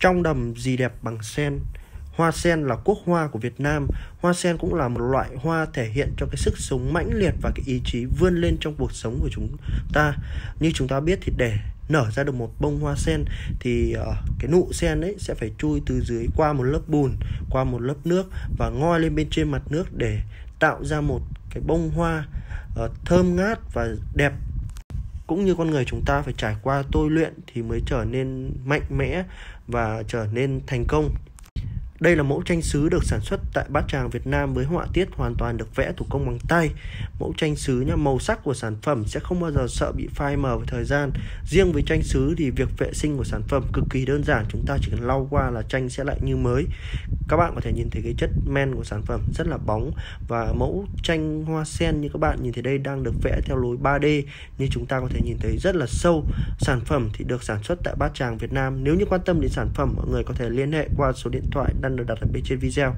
Trong đầm gì đẹp bằng sen Hoa sen là quốc hoa của Việt Nam. Hoa sen cũng là một loại hoa thể hiện cho cái sức sống mãnh liệt và cái ý chí vươn lên trong cuộc sống của chúng ta. Như chúng ta biết thì để nở ra được một bông hoa sen thì uh, cái nụ sen ấy sẽ phải chui từ dưới qua một lớp bùn, qua một lớp nước và ngoi lên bên trên mặt nước để tạo ra một cái bông hoa uh, thơm ngát và đẹp cũng như con người chúng ta phải trải qua tôi luyện thì mới trở nên mạnh mẽ và trở nên thành công đây là mẫu tranh sứ được sản xuất tại Bát Tràng Việt Nam với họa tiết hoàn toàn được vẽ thủ công bằng tay. Mẫu tranh sứ nha, màu sắc của sản phẩm sẽ không bao giờ sợ bị phai mờ với thời gian. Riêng với tranh sứ thì việc vệ sinh của sản phẩm cực kỳ đơn giản, chúng ta chỉ cần lau qua là tranh sẽ lại như mới. Các bạn có thể nhìn thấy cái chất men của sản phẩm rất là bóng và mẫu tranh hoa sen như các bạn nhìn thấy đây đang được vẽ theo lối 3D như chúng ta có thể nhìn thấy rất là sâu. Sản phẩm thì được sản xuất tại Bát Tràng Việt Nam. Nếu như quan tâm đến sản phẩm, mọi người có thể liên hệ qua số điện thoại đang được đặt ở bên trên video.